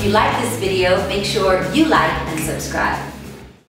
If you like this video, make sure you like and subscribe.